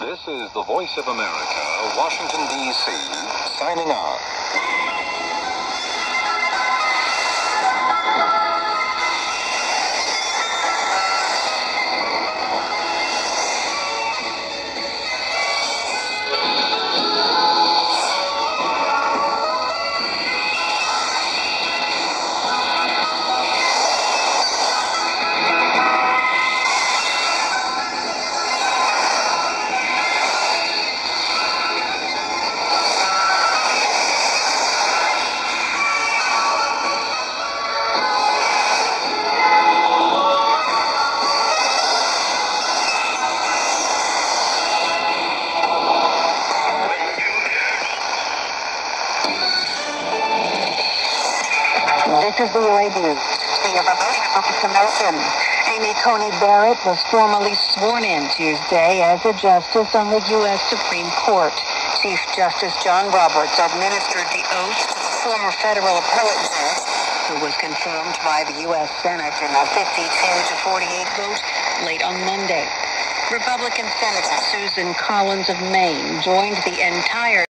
This is the Voice of America, Washington, D.C., signing off. This is. The Republic American. Amy Coney Barrett was formally sworn in Tuesday as a justice on the U.S. Supreme Court. Chief Justice John Roberts administered the oath to the former federal appellate judge, who was confirmed by the U.S. Senate in a 52 to 48 vote late on Monday. Republican Senator Susan Collins of Maine joined the entire